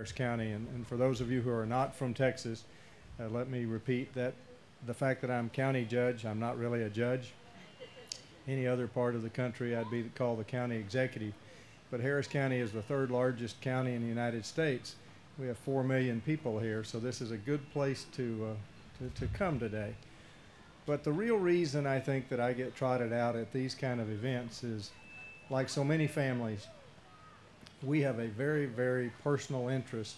Harris County. And, and for those of you who are not from Texas, uh, let me repeat that the fact that I'm county judge, I'm not really a judge. Any other part of the country, I'd be called the county executive. But Harris County is the third largest county in the United States. We have four million people here, so this is a good place to, uh, to, to come today. But the real reason I think that I get trotted out at these kind of events is, like so many families, we have a very, very personal interest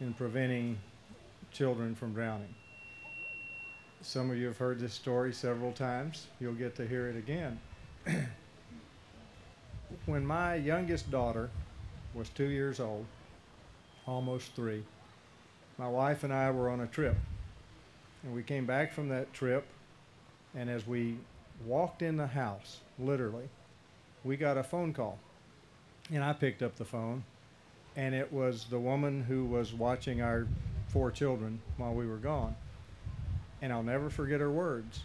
in preventing children from drowning. Some of you have heard this story several times. You'll get to hear it again. when my youngest daughter was two years old, almost three, my wife and I were on a trip. And we came back from that trip, and as we walked in the house, literally, we got a phone call. And I picked up the phone, and it was the woman who was watching our four children while we were gone. And I'll never forget her words.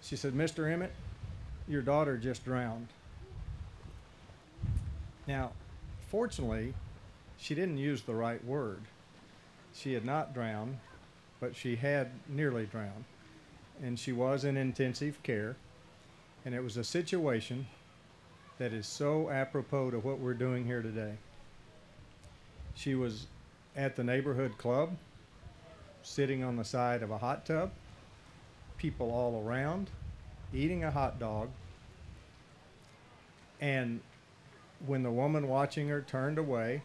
She said, Mr. Emmett, your daughter just drowned. Now, fortunately, she didn't use the right word. She had not drowned, but she had nearly drowned. And she was in intensive care. And it was a situation that is so apropos to what we're doing here today. She was at the neighborhood club, sitting on the side of a hot tub, people all around, eating a hot dog. And when the woman watching her turned away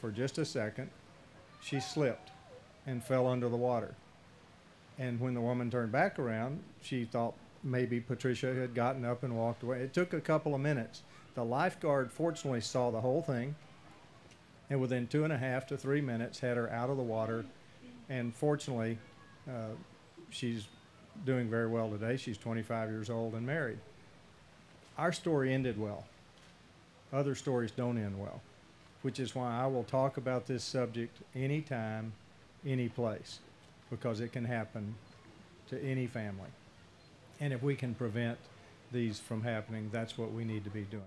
for just a second, she slipped and fell under the water. And when the woman turned back around, she thought maybe Patricia had gotten up and walked away. It took a couple of minutes. The lifeguard fortunately saw the whole thing and within two and a half to three minutes had her out of the water. And fortunately, uh, she's doing very well today. She's 25 years old and married. Our story ended well. Other stories don't end well, which is why I will talk about this subject anytime, any place, because it can happen to any family. And if we can prevent these from happening, that's what we need to be doing.